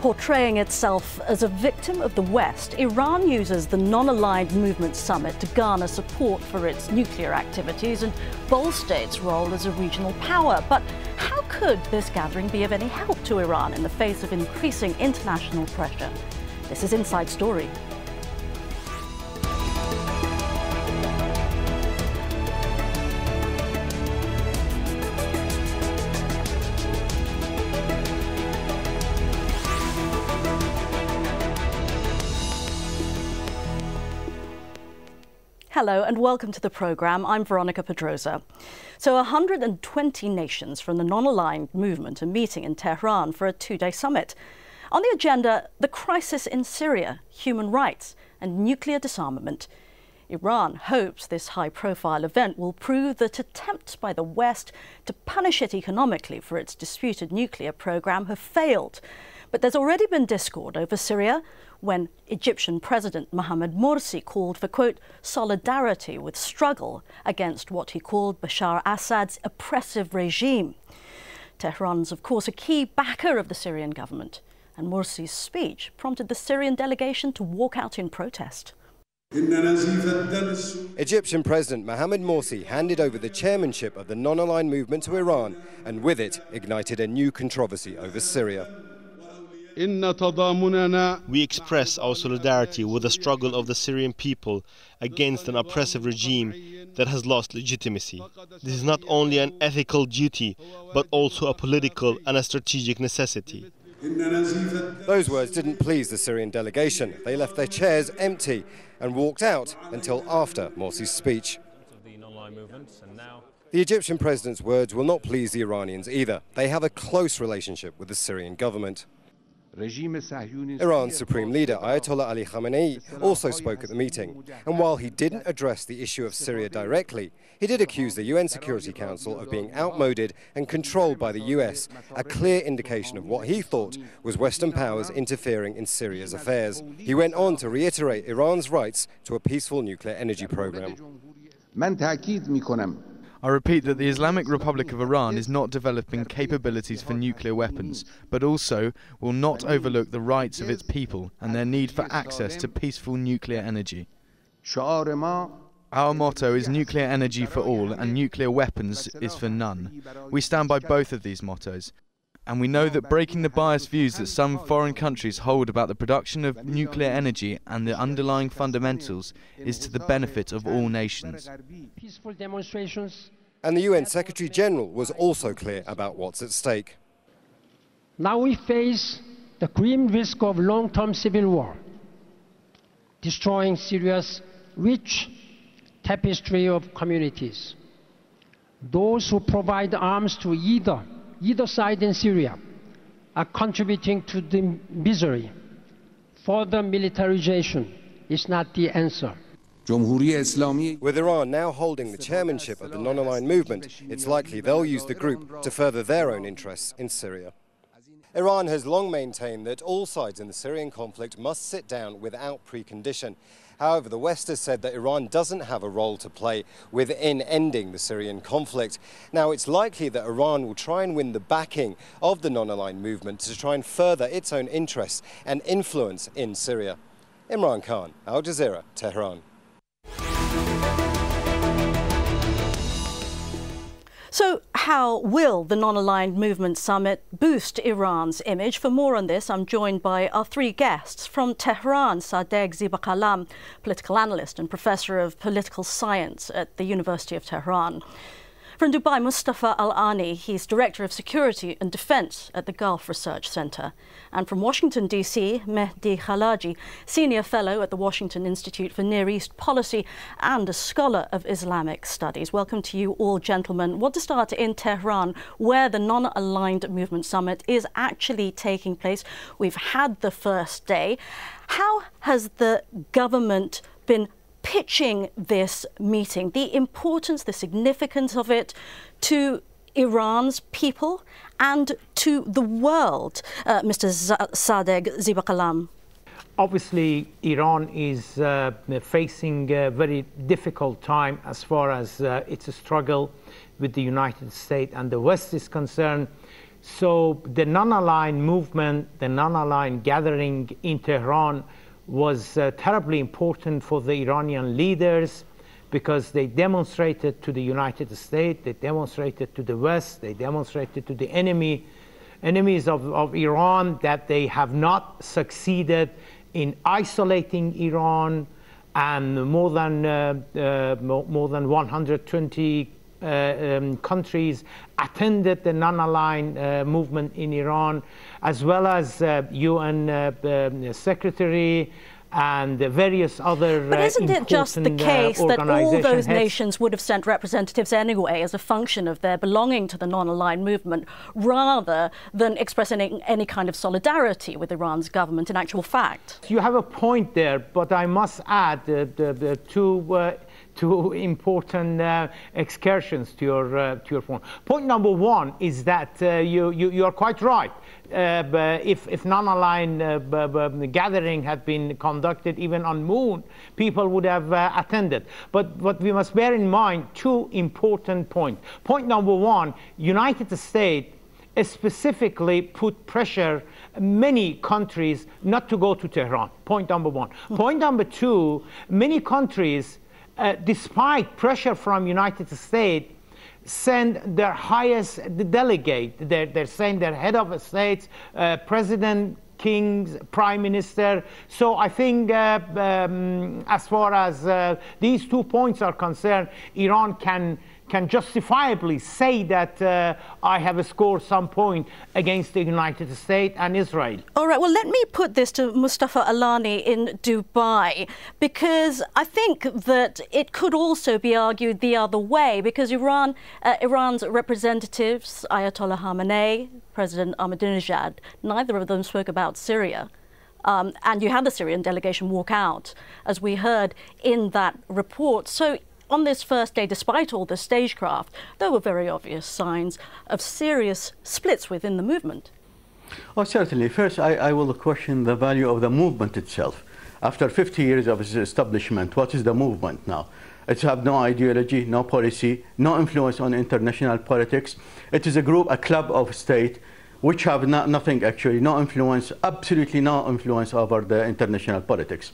Portraying itself as a victim of the West, Iran uses the Non Aligned Movement Summit to garner support for its nuclear activities and bolster its role as a regional power. But how could this gathering be of any help to Iran in the face of increasing international pressure? This is Inside Story. Hello and welcome to the programme. I'm Veronica Pedrosa. So, 120 nations from the non aligned movement are meeting in Tehran for a two day summit. On the agenda, the crisis in Syria, human rights, and nuclear disarmament. Iran hopes this high profile event will prove that attempts by the West to punish it economically for its disputed nuclear program have failed. But there's already been discord over Syria when Egyptian President Mohamed Morsi called for, quote, solidarity with struggle against what he called Bashar Assad's oppressive regime. Tehran's, of course, a key backer of the Syrian government, and Morsi's speech prompted the Syrian delegation to walk out in protest. Egyptian President Mohamed Morsi handed over the chairmanship of the non aligned movement to Iran and with it ignited a new controversy over Syria. We express our solidarity with the struggle of the Syrian people against an oppressive regime that has lost legitimacy. This is not only an ethical duty, but also a political and a strategic necessity. Those words didn't please the Syrian delegation. They left their chairs empty and walked out until after Morsi's speech. The Egyptian president's words will not please the Iranians either. They have a close relationship with the Syrian government. Iran's supreme leader Ayatollah Ali Khamenei also spoke at the meeting, and while he didn't address the issue of Syria directly, he did accuse the UN Security Council of being outmoded and controlled by the US, a clear indication of what he thought was Western powers interfering in Syria's affairs. He went on to reiterate Iran's rights to a peaceful nuclear energy program. I repeat that the Islamic Republic of Iran is not developing capabilities for nuclear weapons, but also will not overlook the rights of its people and their need for access to peaceful nuclear energy. Our motto is nuclear energy for all and nuclear weapons is for none. We stand by both of these mottos. And we know that breaking the biased views that some foreign countries hold about the production of nuclear energy and the underlying fundamentals is to the benefit of all nations. And the UN Secretary General was also clear about what's at stake. Now we face the grim risk of long term civil war, destroying Syria's rich tapestry of communities. Those who provide arms to either either side in Syria are contributing to the misery. Further militarization is not the answer. With Iran now holding the chairmanship of the non aligned movement, it's likely they'll use the group to further their own interests in Syria. Iran has long maintained that all sides in the Syrian conflict must sit down without precondition. However, the West has said that Iran doesn't have a role to play within ending the Syrian conflict. Now, it's likely that Iran will try and win the backing of the non-aligned movement to try and further its own interests and influence in Syria. Imran Khan, Al Jazeera, Tehran. So, how will the Non Aligned Movement Summit boost Iran's image? For more on this, I'm joined by our three guests from Tehran Sadegh Zibakalam, political analyst and professor of political science at the University of Tehran. From Dubai, Mustafa Alani, he's Director of Security and Defense at the Gulf Research Center. And from Washington, D.C., Mehdi Khalaji, Senior Fellow at the Washington Institute for Near East Policy and a Scholar of Islamic Studies. Welcome to you all, gentlemen. Want to start in Tehran, where the Non Aligned Movement Summit is actually taking place. We've had the first day. How has the government been pitching this meeting, the importance, the significance of it to Iran's people and to the world, uh, Mr. Sadegh Zibakalam? Obviously, Iran is uh, facing a very difficult time as far as uh, its struggle with the United States and the West is concerned So the non-aligned movement, the non-aligned gathering in Tehran was uh, terribly important for the Iranian leaders because they demonstrated to the United States, they demonstrated to the West, they demonstrated to the enemy, enemies of, of Iran that they have not succeeded in isolating Iran and more than, uh, uh, more than 120 uh, um, countries attended the non-aligned uh, movement in Iran, as well as UN uh, um, Secretary and various other. But isn't it just the case that all those nations would have sent representatives anyway as a function of their belonging to the non aligned movement rather than expressing any, any, kind of solidarity with Iran's government in actual fact? You have a point there, but I must add uh, the, the two. Two important uh, excursions to your uh, to your point. Point number one is that uh, you, you you are quite right. Uh, if, if non-aligned uh, gathering had been conducted even on moon, people would have uh, attended. But what we must bear in mind, two important points. Point number one, United States specifically put pressure many countries not to go to Tehran. Point number one. Point number two, many countries, uh, despite pressure from United States, send their highest delegate. They're, they're saying their head of states, uh, president, kings, prime minister. So I think uh, um, as far as uh, these two points are concerned, Iran can can justifiably say that uh, I have scored some point against the United States and Israel. All right, well, let me put this to Mustafa Alani in Dubai, because I think that it could also be argued the other way, because Iran, uh, Iran's representatives, Ayatollah Khamenei, President Ahmadinejad, neither of them spoke about Syria. Um, and you had the Syrian delegation walk out, as we heard in that report. So on this first day, despite all the stagecraft, there were very obvious signs of serious splits within the movement. Oh, certainly. First, I, I will question the value of the movement itself. After 50 years of its establishment, what is the movement now? It has no ideology, no policy, no influence on international politics. It is a group, a club of state, which have not, nothing actually, no influence, absolutely no influence over the international politics.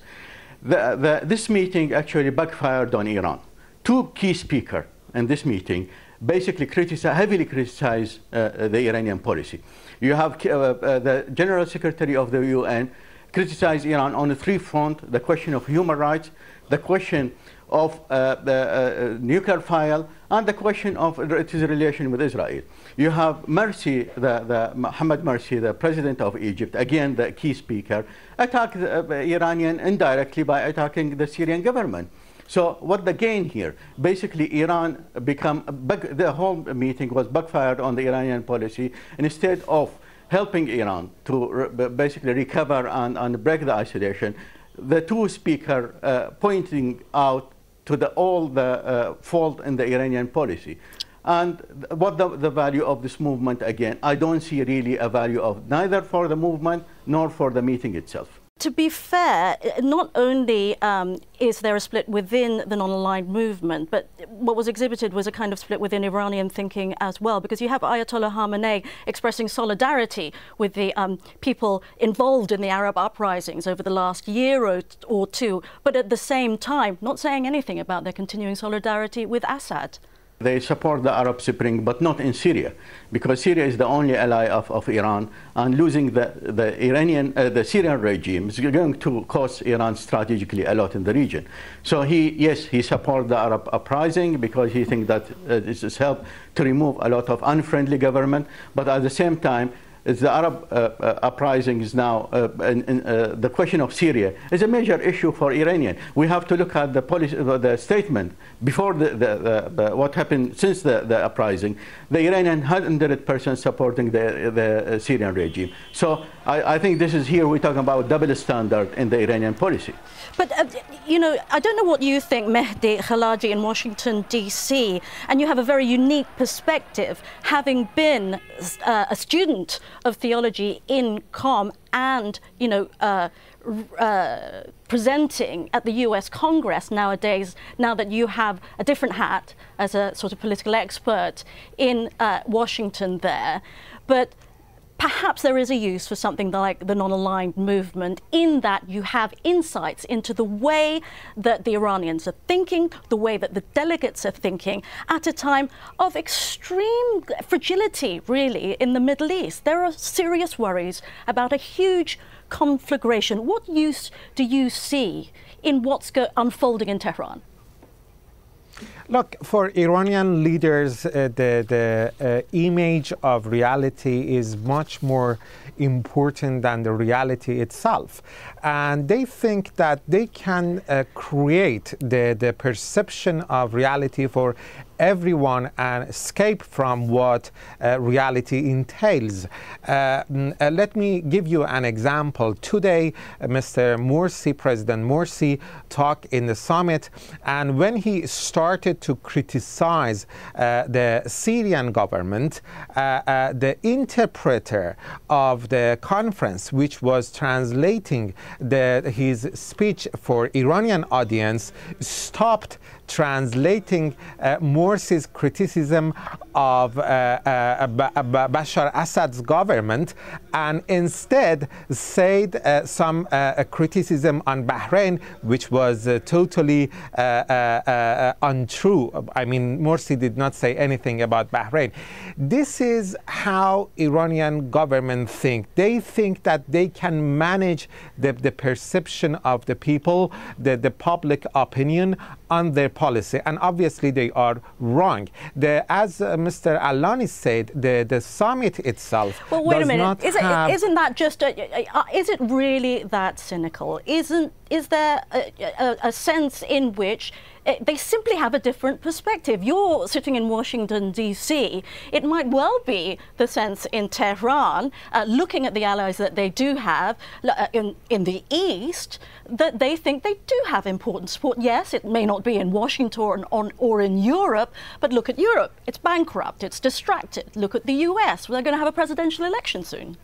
The, the, this meeting actually backfired on Iran two key speakers in this meeting basically criticize, heavily criticize uh, the Iranian policy. You have uh, uh, the General Secretary of the UN criticize Iran on three fronts, the question of human rights, the question of uh, the uh, nuclear file, and the question of its relation with Israel. You have Morsi, the, the Mohammed the president of Egypt, again the key speaker, attack the uh, Iranian indirectly by attacking the Syrian government. So what the gain here? Basically, Iran become the whole meeting was backfired on the Iranian policy. instead of helping Iran to re basically recover and, and break the isolation, the two speakers uh, pointing out to the, all the uh, fault in the Iranian policy. And what the, the value of this movement, again, I don't see really a value of neither for the movement nor for the meeting itself. To be fair, not only um, is there a split within the non-aligned movement, but what was exhibited was a kind of split within Iranian thinking as well, because you have Ayatollah Khamenei expressing solidarity with the um, people involved in the Arab uprisings over the last year or, or two, but at the same time not saying anything about their continuing solidarity with Assad. They support the Arab Spring, but not in Syria, because Syria is the only ally of, of Iran, and losing the, the Iranian, uh, the Syrian regime is going to cost Iran strategically a lot in the region. So he, yes, he supports the Arab uprising because he thinks that uh, this has helped to remove a lot of unfriendly government, but at the same time, is the Arab uh, uh, uprising is now, uh, in, in, the question of Syria is a major issue for Iranian. We have to look at the, policy, the statement before the, the, the, what happened since the, the uprising. The Iranian 100% supporting the, the Syrian regime. So I, I, think this is here we're talking about double standard in the Iranian policy. But, uh, you know, I don't know what you think, Mehdi Khalaji in Washington, D.C., and you have a very unique perspective, having been uh, a student of theology in Qom and, you know, uh, uh, presenting at the US Congress nowadays, now that you have a different hat as a sort of political expert in uh, Washington there. But perhaps there is a use for something like the non aligned movement in that you have insights into the way that the Iranians are thinking, the way that the delegates are thinking at a time of extreme fragility, really, in the Middle East. There are serious worries about a huge conflagration. What use do you see in what's unfolding in Tehran? Look, for Iranian leaders, uh, the, the uh, image of reality is much more important than the reality itself. And they think that they can uh, create the, the perception of reality for everyone and escape from what uh, reality entails. Uh, mm, uh, let me give you an example. Today, uh, Mr. Morsi, President Morsi, talked in the summit, and when he started to criticize uh, the Syrian government, the interpreter of the conference, which was translating the, his speech for Iranian audience, stopped translating uh, Morsi's criticism of uh, uh, Bashar Assad's government and instead said uh, some uh, criticism on Bahrain, which was uh, totally untrue. I mean, Morsi did not say anything about Bahrain. This is how Iranian government think. They think that they can manage the, the perception of the people, the, the public opinion on their policy. And obviously they are wrong. The, as uh, Mr. Alani said, the, the summit itself well, wait a minute. Is it, isn't that just, a, uh, is it really that cynical? Isn't, is there a, a, a sense in which Eh, they simply have a different perspective. You're sitting in Washington, D.C. It might well be the sense in Tehran, uh, looking at the allies that they do have uh, in, in the East, that they think they do have important support. Yes, it may not be in Washington or, on, or in Europe, but look at Europe. It's bankrupt, it's distracted. Look at the U.S. They're going to have a presidential election soon.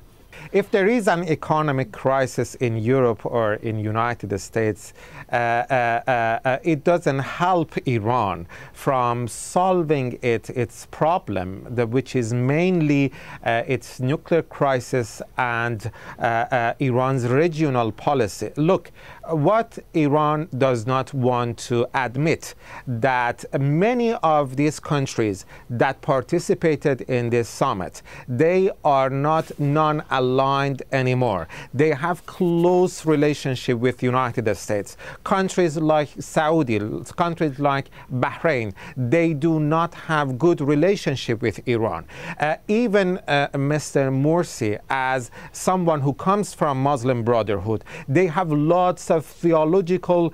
If there is an economic crisis in Europe or in United States, uh, uh, uh, it doesn't help Iran from solving it, its problem, the, which is mainly uh, its nuclear crisis and uh, uh, Iran's regional policy. Look, what Iran does not want to admit that many of these countries that participated in this summit, they are not non-aligned anymore. They have close relationship with United States. Countries like Saudi, countries like Bahrain, they do not have good relationship with Iran. Uh, even uh, Mr. Morsi, as someone who comes from Muslim Brotherhood, they have lots of theological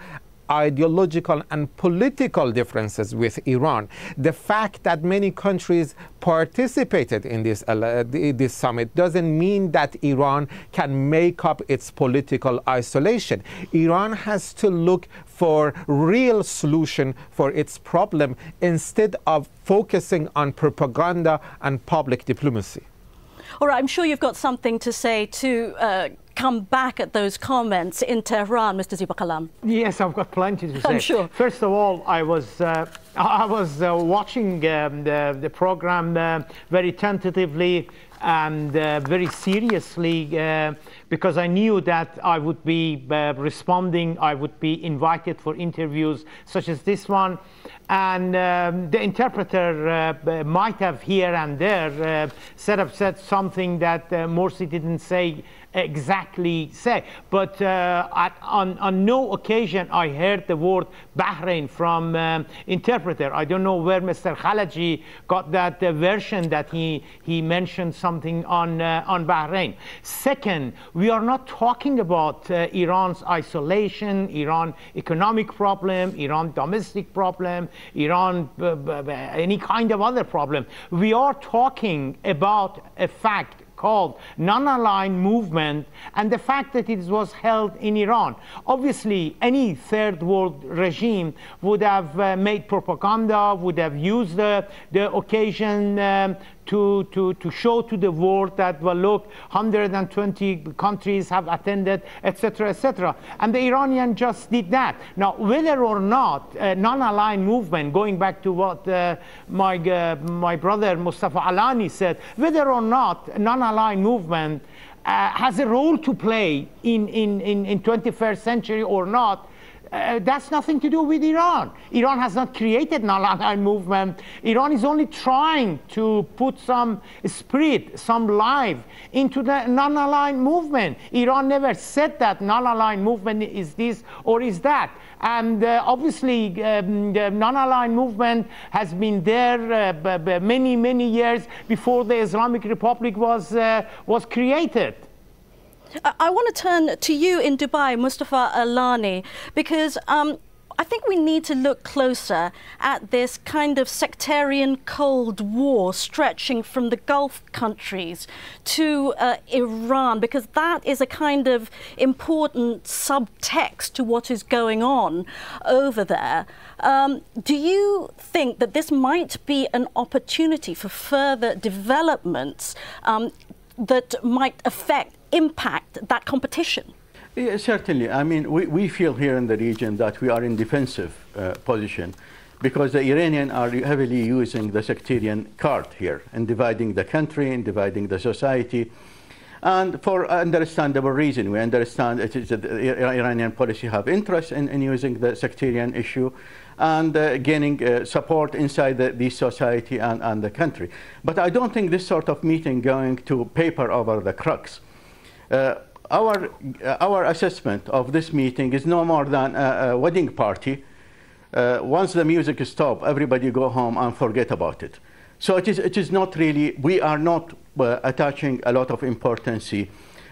ideological and political differences with Iran. The fact that many countries participated in this, uh, this summit doesn't mean that Iran can make up its political isolation. Iran has to look for real solution for its problem instead of focusing on propaganda and public diplomacy. All right, I'm sure you've got something to say to uh, come back at those comments in Tehran, Mr. Zibakalam? Yes, I've got plenty to say. I'm sure. First of all, I was uh, I was uh, watching um, the, the program uh, very tentatively and uh, very seriously uh, because I knew that I would be uh, responding, I would be invited for interviews such as this one. And um, the interpreter uh, might have here and there uh, said, said something that uh, Morsi didn't say exactly say. But uh, at, on, on no occasion I heard the word Bahrain from um, interpreter. I don't know where Mr. Khalaji got that uh, version that he, he mentioned something on, uh, on Bahrain. Second, we are not talking about uh, Iran's isolation, Iran economic problem, Iran domestic problem, Iran any kind of other problem. We are talking about a fact called non-aligned movement and the fact that it was held in Iran. Obviously, any third world regime would have uh, made propaganda, would have used the, the occasion um, to, to, to show to the world that, well, look, 120 countries have attended, etc., etc. And the Iranian just did that. Now, whether or not uh, non-aligned movement, going back to what uh, my, uh, my brother Mustafa Alani said, whether or not non-aligned movement uh, has a role to play in, in, in, in 21st century or not, uh, that's nothing to do with Iran. Iran has not created non-aligned movement. Iran is only trying to put some spirit, some life into the non-aligned movement. Iran never said that non-aligned movement is this or is that. And uh, obviously, um, the non-aligned movement has been there uh, many, many years before the Islamic Republic was, uh, was created. I want to turn to you in Dubai, Mustafa Alani, because um, I think we need to look closer at this kind of sectarian Cold War stretching from the Gulf countries to uh, Iran, because that is a kind of important subtext to what is going on over there. Um, do you think that this might be an opportunity for further developments um, that might affect impact that competition? Yeah, certainly. I mean, we, we feel here in the region that we are in defensive uh, position because the Iranians are heavily using the sectarian card here in dividing the country and dividing the society. And for understandable reason, we understand it is that the Iranian policy have interest in, in using the sectarian issue and uh, gaining uh, support inside the, the society and, and the country. But I don't think this sort of meeting going to paper over the crux. Uh, our, uh, our assessment of this meeting is no more than a, a wedding party. Uh, once the music stops, everybody go home and forget about it. So it is, it is not really, we are not attaching a lot of importance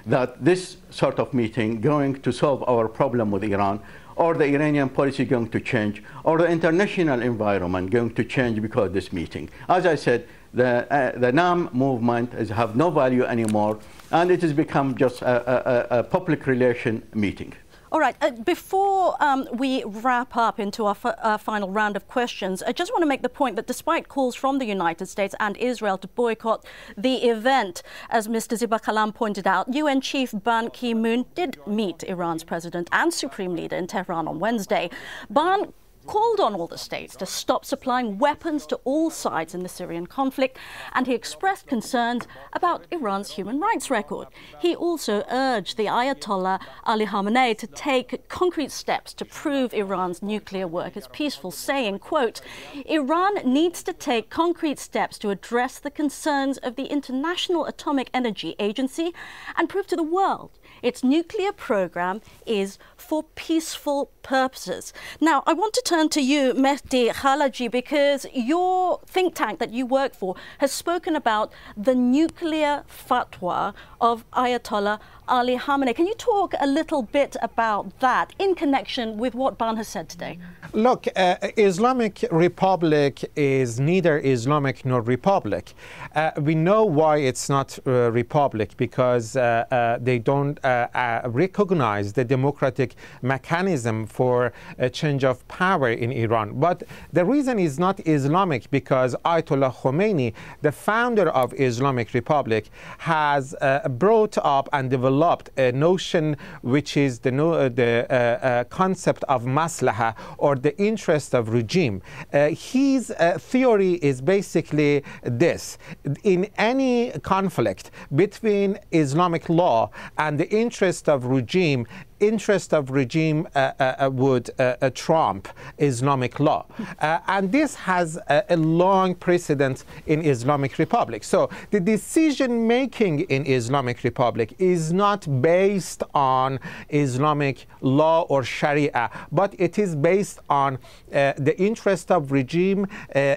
that this sort of meeting going to solve our problem with Iran or the Iranian policy going to change or the international environment going to change because of this meeting. As I said, the, uh, the NAM movement is, have no value anymore and it has become just a, a, a public relation meeting. All right. Uh, before um, we wrap up into our, our, final round of questions, I just want to make the point that despite calls from the United States and Israel to boycott the event, as Mr. Zibakalam pointed out, UN Chief Ban Ki-moon did meet Iran's president and supreme leader in Tehran on Wednesday. Ban called on all the states to stop supplying weapons to all sides in the Syrian conflict, and he expressed concerns about Iran's human rights record. He also urged the Ayatollah Ali Khamenei to take concrete steps to prove Iran's nuclear work is peaceful, saying, quote, Iran needs to take concrete steps to address the concerns of the International Atomic Energy Agency and prove to the world its nuclear program is for peaceful purposes. Now, I want to turn to you, Mehdi Khalaji, because your think tank that you work for has spoken about the nuclear fatwa of Ayatollah Ali Khamenei. Can you talk a little bit about that in connection with what Ban has said today? Look, uh, Islamic Republic is neither Islamic nor Republic. Uh, we know why it's not uh, Republic because uh, uh, they don't uh, recognize the democratic mechanism for a change of power in Iran. But the reason is not Islamic because Ayatollah Khomeini, the founder of Islamic Republic, has brought up and developed a notion which is the, no, the uh, uh, concept of maslaha or the interest of regime. Uh, his uh, theory is basically this. In any conflict between Islamic law and the interest of regime, interest of regime uh, uh, uh would trump Islamic law. And this has a, a, long precedent in Islamic Republic. So the decision making in Islamic Republic is not based on Islamic law or Sharia, but it is based on the interest of regime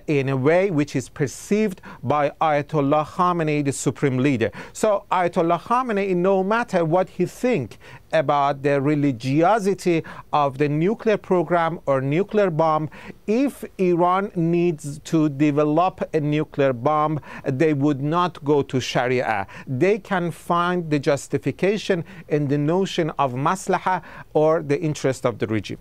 in a way which is perceived by Ayatollah Khamenei, the supreme leader. So Ayatollah Khamenei, no matter what he think about the religiosity of the nuclear program or nuclear bomb. If Iran needs to develop a nuclear bomb, they would not go to Sharia. They can find the justification in the notion of maslaha or the interest of the regime.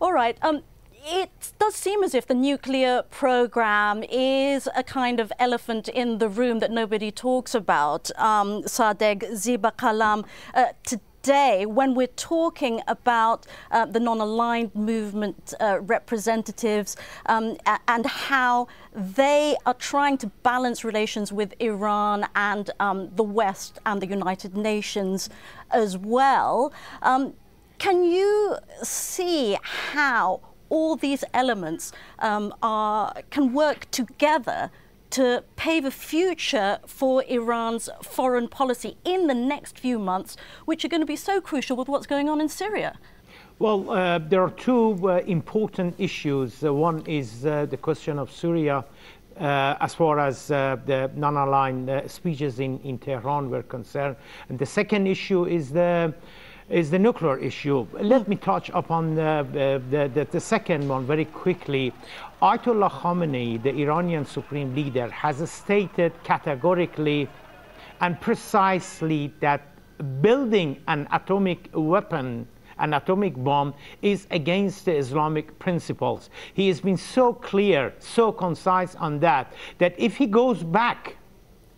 All right. Um, it does seem as if the nuclear program is a kind of elephant in the room that nobody talks about. Um, Sadegh Zibakalam, uh, today, when we're talking about uh, the non aligned movement uh, representatives um, and how they are trying to balance relations with Iran and um, the West and the United Nations as well. Um, can you see how all these elements um, are, can work together to pave a future for Iran's foreign policy in the next few months, which are going to be so crucial with what's going on in Syria? Well, uh, there are two uh, important issues. Uh, one is uh, the question of Syria. Uh, as far as uh, the non-aligned speeches in, in Tehran were concerned. And the second issue is the is the nuclear issue. Let me touch upon the, the, the, the, second one very quickly. Ayatollah Khamenei, the Iranian supreme leader, has stated categorically and precisely that building an atomic weapon an atomic bomb is against the Islamic principles. He has been so clear, so concise on that, that if he goes back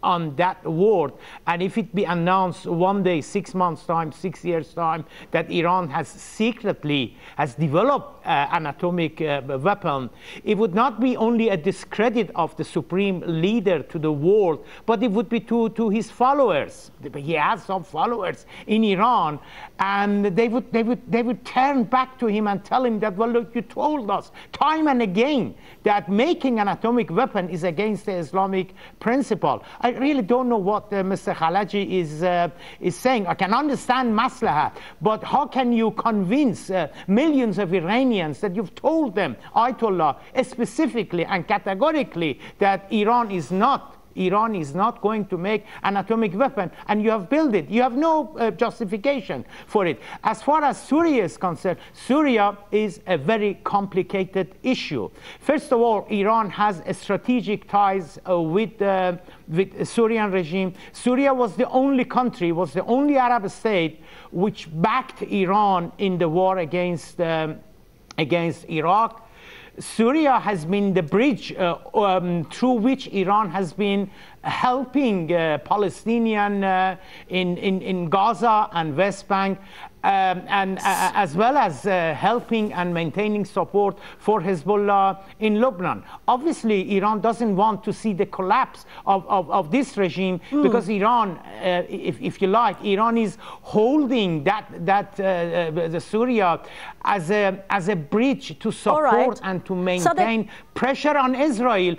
on that word. And if it be announced one day, six months' time, six years' time, that Iran has secretly has developed uh, an atomic uh, weapon, it would not be only a discredit of the supreme leader to the world, but it would be to, to his followers. He has some followers in Iran, and they would, they, would, they would turn back to him and tell him that, well, look, you told us time and again that making an atomic weapon is against the Islamic principle. I really don't know what uh, Mr. Khalaji is, uh, is saying. I can understand maslaha, but how can you convince uh, millions of Iranians that you've told them, Ayatollah, specifically and categorically, that Iran is not Iran is not going to make an atomic weapon, and you have built it. You have no uh, justification for it. As far as Syria is concerned, Syria is a very complicated issue. First of all, Iran has strategic ties uh, with uh, with the Syrian regime. Syria was the only country, was the only Arab state which backed Iran in the war against um, against Iraq. Syria has been the bridge uh, um, through which Iran has been helping uh, Palestinian uh, in, in, in Gaza and West Bank um, and uh, as well as uh, helping and maintaining support for Hezbollah in Lebanon. Obviously, Iran doesn't want to see the collapse of, of, of this regime mm. because Iran, uh, if, if you like, Iran is holding that, that uh, uh, the Syria as a, as a bridge to support right. and to maintain so pressure on Israel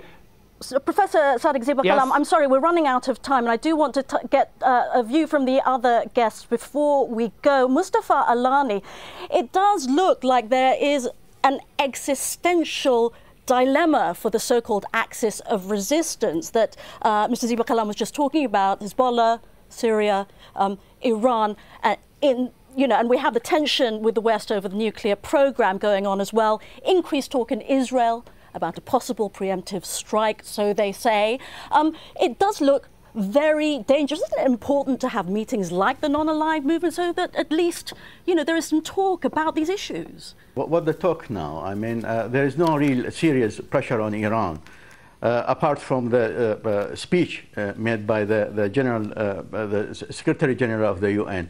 so Professor Sadegh Zibakalam, yes. I'm sorry, we're running out of time, and I do want to get uh, a view from the other guests before we go. Mustafa Alani, it does look like there is an existential dilemma for the so-called axis of resistance that uh, Mr. Zibakalam was just talking about, Hezbollah, Syria, um, Iran, uh, in you know, and we have the tension with the West over the nuclear program going on as well, increased talk in Israel, about a possible preemptive strike, so they say. Um, it does look very dangerous. Isn't it important to have meetings like the non-aligned movement so that at least, you know, there is some talk about these issues? What, what the talk now? I mean, uh, there is no real serious pressure on Iran. Uh, apart from the uh, uh speech uh, made by the, the general, uh, the Secretary General of the UN,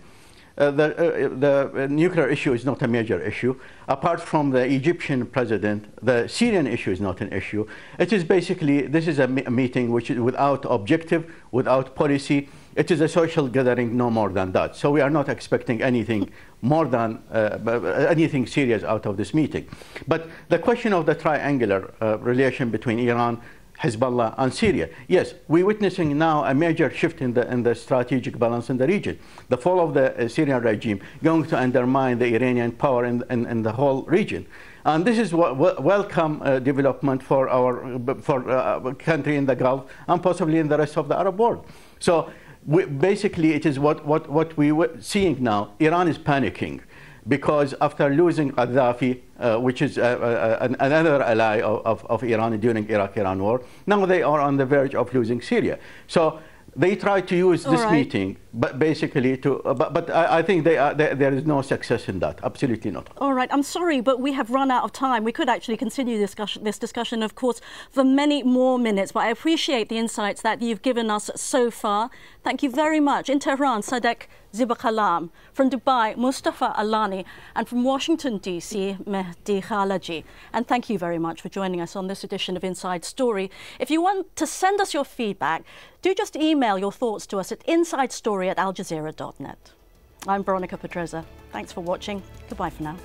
uh, the, uh, the nuclear issue is not a major issue. Apart from the Egyptian president, the Syrian issue is not an issue. It is basically, this is a, a meeting which is without objective, without policy. It is a social gathering, no more than that. So we are not expecting anything more than uh, anything serious out of this meeting. But the question of the triangular uh, relation between Iran, Hezbollah and Syria. Yes, we're witnessing now a major shift in the, in the strategic balance in the region. The fall of the uh, Syrian regime going to undermine the Iranian power in, in, in the whole region. And this is a welcome uh, development for our for uh, country in the Gulf and possibly in the rest of the Arab world. So we, basically, it is what, what, what we were seeing now. Iran is panicking because after losing Gaddafi, uh, which is uh, uh, another ally of, of, of Iran during Iraq-Iran war, now they are on the verge of losing Syria. So they try to use this right. meeting but basically to uh, but, but I, I think they are, they, there is no success in that. Absolutely not. All right. I'm sorry but we have run out of time. We could actually continue this discussion, this discussion of course for many more minutes but i appreciate the insights that you've given us so far. Thank you very much. In tehran Sadegh Zibakalam, from Dubai, Mustafa Alani, and from Washington, D.C., Mehdi Khalaji. And thank you very much for joining us on this edition of Inside Story. If you want to send us your feedback, do just email your thoughts to us at at aljazeera.net. I'm Veronica Pedrosa. Thanks for watching. Goodbye for now.